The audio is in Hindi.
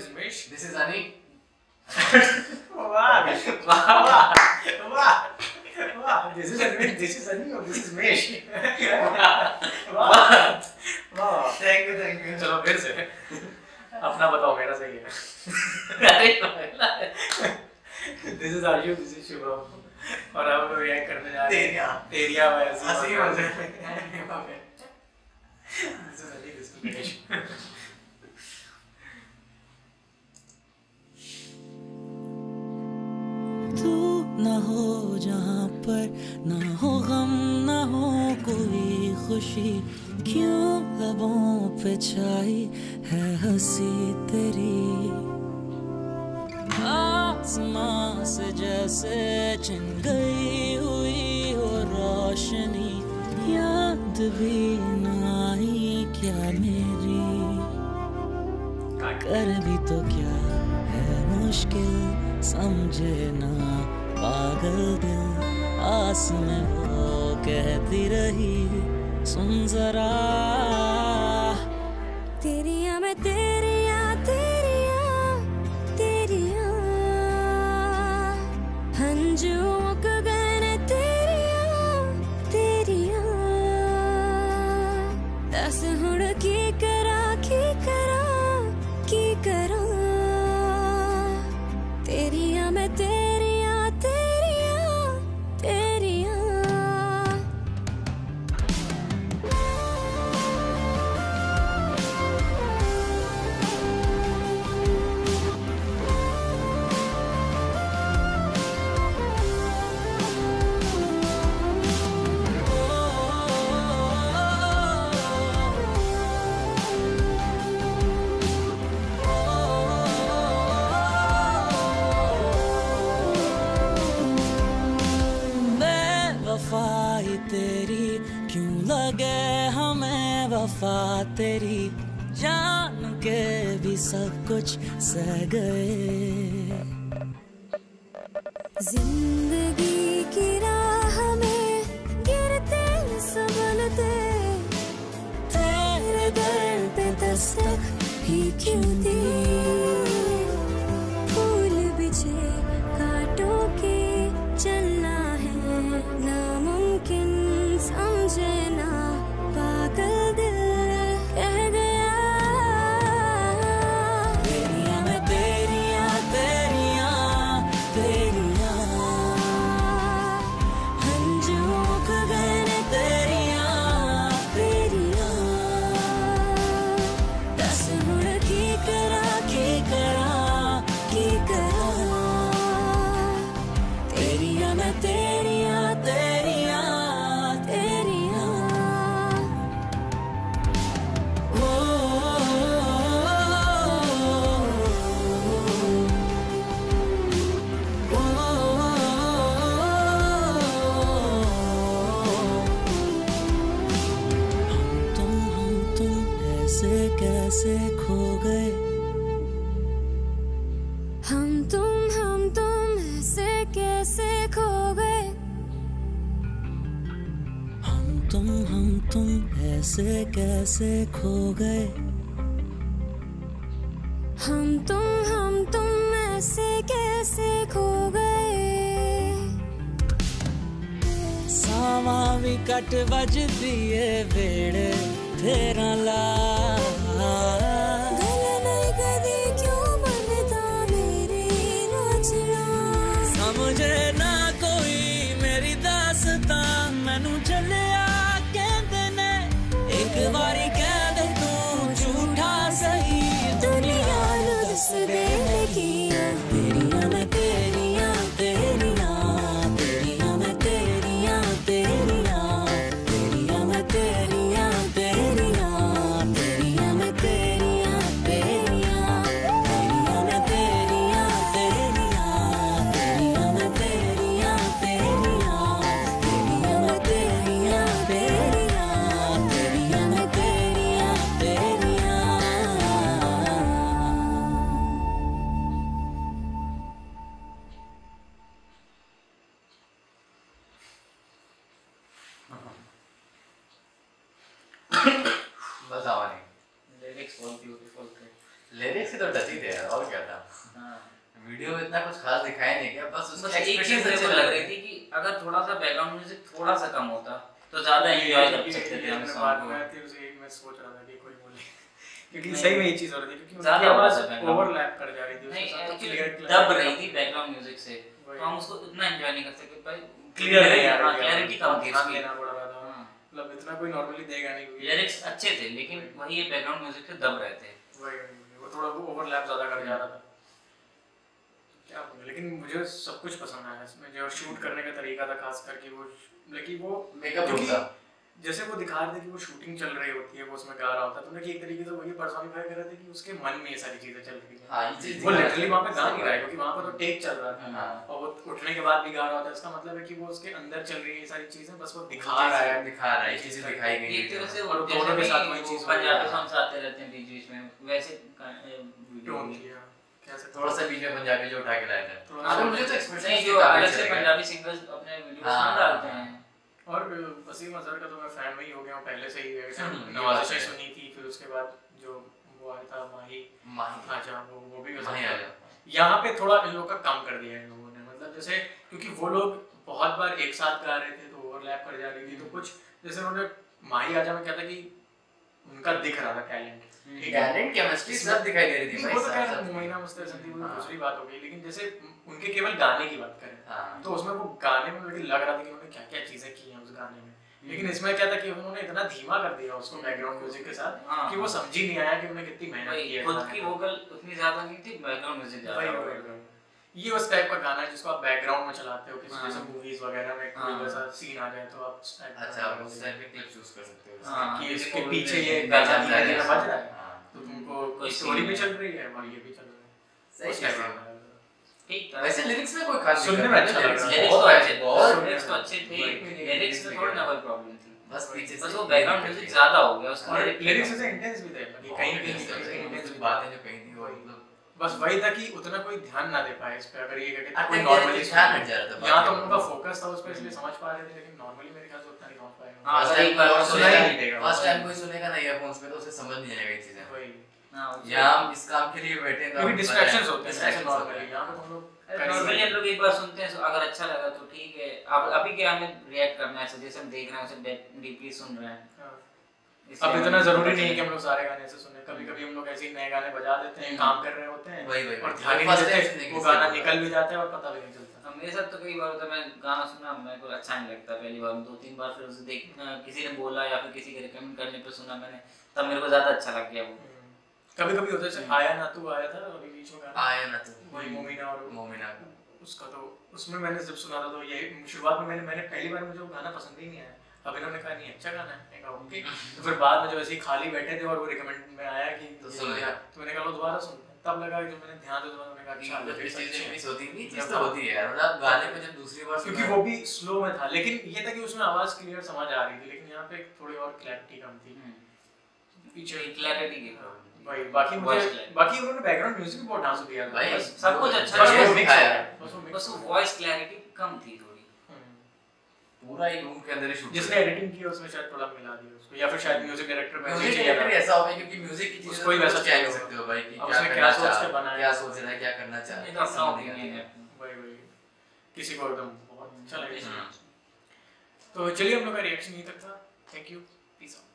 is Mish. This is Ani. wow. wow. Wow. Wow. Wow! Wow! This is Ani. This is Ani or this is Mish. wow. wow. Wow! Thank you, thank you. चलो फिर से अपना बताओ मेरा सही है This is is This is Shubham. और अब हम रिएक्ट करने जा रहे हैं तेरिया वैसे हँसी मज़ाक this is Ali this is मिश तू न हो जहाँ पर, ना हो गम, ना हो कोई खुशी। क्यों लबों पे छाई है हँसी तेरी? आसमां से जैसे छिन गई हुई हो रोशनी। याद भी न आई क्या मेरी? कर भी तो क्या है मुश्किल, समझे ना में वो कहती रही सुन जरा। तेरिया मैं तेरिया तेरिया तेरिया हंजुओं वफा तेरी जान के भी सब कुछ सह गए। ज़िंदगी की राह में गिरते संभलते तेरे दर पे दस्तक ही क्यों दी कैसे कैसे खो गए? हम तुम हम तुम ऐसे कैसे खो गए? सामा भी कट बज दिए बेड़े फेरा ला लिरिक्स बहुत ब्यूटीफुल थे। लिरिक्स ही तो डची थे यार और क्या था? वीडियो में इतना कुछ खास दिखाया नहीं क्या बस उसके एक चीज़ एक्सप्रेशन अच्छे लग रहे थी। कि अगर थोड़ा सा बैकग्राउंड म्यूज़िक थोड़ा सा कम होता तो ज़्यादा एंजॉय कर सकते थे हम बात सॉन्ग में को। आती उसे मैं सोच रहा था कि कोई बोले। क्योंकि सही में ये चीज़ हो रही थी क्योंकि ज़्यादा हो आवाज़ ओवरलैप कर जा रही थी नहीं उसके साथ तो एक्चुअली दब रही थी। बैकग्राउंड म्यूज़िक से तो हम उसको उतना एंजॉय नहीं कर सकते भाई क्लियर नहीं आ रहा क्लैरिटी कम थी ध्यान उसकी देना पड़ रहा था हाँ। मतलब इतना कोई नॉर्मली देगा नहीं क्योंकि- लिरिक्स अच्छे थे लेकिन वही ये बैकग्राउंड म्यूज़िक से दब रहे थे। वही वो थोड़ा वो ओवरलैप ज़्यादा कर जा रहा था। क्या बोलूँ, लेकिन मुझे सब कुछ पसंद आया। इसमें जो शूट करने का तरीका था खास करके वो लेकिन वो मेकअप था जैसे वो दिखा रहे थे कि वो शूटिंग चल रही होती है वो उसमें गा रहा होता है तो उन्हें एक तरीके से वही पर्सोनिफाई कर रहे थे कि उसके मन में ये सारी चीज़ें चल रही हाँ, हैं ये वो लिटरली वहाँ पे गा नहीं रहा है क्योंकि वहाँ पर तो टेक चल रहा था। हाँ। और वो उठने के बाद भी गा रहा होता है इसका मतलब है कि वो उसके अंदर चल रही है ये सारी चीज़ें बस वो दिखा रहा है। दिखा रहा है ये चीज़ें दिखाई गई एक तरह से और दोनों के साथ वही चीज़ पंजाबी है। सॉन्ग्स आते रहते हैं बीच बीच में वैसे टोन किया थोड़ा सा बीच में पंजाबी जो उठा के लाया था। हाँ, तो मुझे तो एक्सप्रेशन नहीं जो अलग से पंजाबी सिंगर्स अपने वीडियोस। में डालते हैं? और वसीम अजहर का तो मैं फ़ैन ही हो गया हूँ पहले से ही हम्म, नवाजिशें सुनी थी फिर उसके बाद जो वो आया था माही। माही। अच्छा वो वो भी माही आया। यहाँ पे थोड़ा इन लोग का कम कर दिया है इन लोगों ने। मतलब जैसे क्योंकि वो लोग बहुत बार एक साथ गा रहे थे तो ओवरलैप कर जा रही थी तो कुछ जैसे उन्होंने माही आजा में कहता कि उनका दिख रहा था टैलेंट। टैलेंट केमिस्ट्री सब दिखाई दे रही थी भाई वो तो खैर। मुमैना थी वो हाँ। दूसरी बात हो गई लेकिन जैसे उनके केवल गाने की बात करें हाँ। तो उसमें वो गाने में मुझे लग रहा था कि उन्होंने क्या क्या चीज़ें की हैं उस गाने में। लेकिन इसमें क्या था कि उन्होंने इतना धीमा कर दिया उसको बैकग्राउंड म्यूज़िक के साथ हाँ। कि वो समझ ही नहीं आया कि उन्होंने कितनी मेहनत की है खुद की वोकल उतनी ज़्यादा नहीं थी बैकग्राउंड म्यूज़िक ज़्यादा। ये उस टाइप का गाना है जिसको आप बैकग्राउंड में चलाते हो किसी हाँ। जैसे मूवीज़ वगैरह में कोई हाँ। वैसा सीन आ जाए तो आप उस type का अच्छा आप उस टाइप के क्लिप चूज़ कर सकते हो हाँ, कि इसके पीछे ये गाना धीरे रहा धीरे। बज रहा है हाँ, तो तुमको कोई स्टोरी भी चल रही है और ये भी चल रहा है? सही है। ठीक था वैसे लिरिक्स में कोई खास सुनने में अच्छा लग रहा है। लिरिक्स तो बहुत अच्छे बहुत लिरिक्स तो अच्छे थे लिरिक्स में थोड़ी ना कोई प्रॉब्लम थी। बस पीछे बस वो बैकग्राउंड म्यूज़िक ज़्यादा हो गया उसका लिरिक्स से इंटेंस भी थे कहीं कहीं इंटेंस बातें जो कहीं थी वो मतलब बस वही था कि उतना कोई ध्यान ना दे पाए इस पे अगर ये कहते कोई नॉर्मली ध्यान हट जा रहा था यहाँ तो उनका फोकस था उस पर इसलिए समझ पा रहे थे लेकिन नॉर्मली मेरे ख्याल से उतना नहीं समझ पाएगा हाँ, फ़र्स्ट अगर टाइम एक कोई सुनेगा नहीं देगा। फ़र्स्ट टाइम कोई सुनेगा नहीं ईयरफोन्स पे तो उसे समझ नहीं आएगा ये चीज़ें। वही। हाँ, यहाँ हम इस काम के लिए बैठे हैं तो क्योंकि डिस्ट्रैक्शंस होते हैं नॉर्मली हैं। यहाँ पे तुम लोग नॉर्मली हम लोग एक बार सुनते हैं अगर अच्छा लगा तो ठीक है। अब अभी क्या हमें रिएक्ट करना है हम देख रहे हैं उसे डीपली सुन रहे हैं। हाँ। अब इतना ज़रूरी नहीं है। कि हम लोग सारे गाने ऐसे सुने। कभी कभी हम लोग ऐसे ही नए गाने बजा देते हैं हम्म। काम कर रहे होते हैं वही वही और ध्यान ही नहीं देते वो गाना निकल भी जाता है और पता भी नहीं चलता। मेरे साथ तो कई बार होता है मैं गाना सुना मेरे को अच्छा नहीं लगता। पहली बार दो तीन बार फिर उसे देख किसी ने बोला या फिर किसी के रिकमेंड करने पे सुना मैंने तब मेरे को ज़्यादा अच्छा लग गया वो। कभी कभी होता है आया ना तू आया था अभी बीच में आया ना तू। वही मोमिना और मोमिना का। उसका तो उसमें मैंने जब सुना था तो ये शुरुआत में मैंने मैंने पहली बार मुझे वो गाना पसंद ही नहीं आया। अब इन्होंने कहा नहीं अच्छा गाना है। मैंने कहा ओके। तो फिर बाद में जब ऐसे ही खाली बैठे थे और वो रिकमेंड में आया कि तो सुन लिया। तो मैंने कहा लो दोबारा सुनते हैं तब लगा कि जब मैंने ध्यान दिया तो मैंने कहा अच्छा कुछ lyrics चीज़ें अच्छे मिस होती नहीं चीज़ तो होती है यार। मतलब गाने को जब दूसरी बार क्योंकि वो भी स्लो में था। लेकिन ये था कि उसमें आवाज़ क्लियर समझ आ रही थी लेकिन यहाँ पे थोड़ी और क्लैरिटी कम थी। पीछे क्लैरिटी की प्रॉब्लम भाई बाकी मुझे बाकी उन्होंने बैकग्राउंड म्यूज़िक भी बहुत डांस दिया भाई सब कुछ अच्छा है। mix हो बस वो। वॉइस क्लैरिटी कम थी थोड़ी। हम्म। पूरा ही रूम के अंदर ही शूट जिसने एडिटिंग की उसमें शायद थोड़ा मिला दिया उसको या फिर शायद म्यूज़िक डायरेक्टर में म्यूज़िक डायरेक्टर ऐसा होगा क्योंकि म्यूज़िक की चीज़ उसको ही तो वैसा चेंज नहीं सकते हो भाई कि क्या क्या सोच के बनाया क्या सोच रहा है क्या करना चाह रहा है समझ ओपिनियन है। भाई भाई किसी को एकदम बहुत अच्छा हम्म। तो चलिए हम लोग का रिएक्शन यहीं तक था। Thank you peace out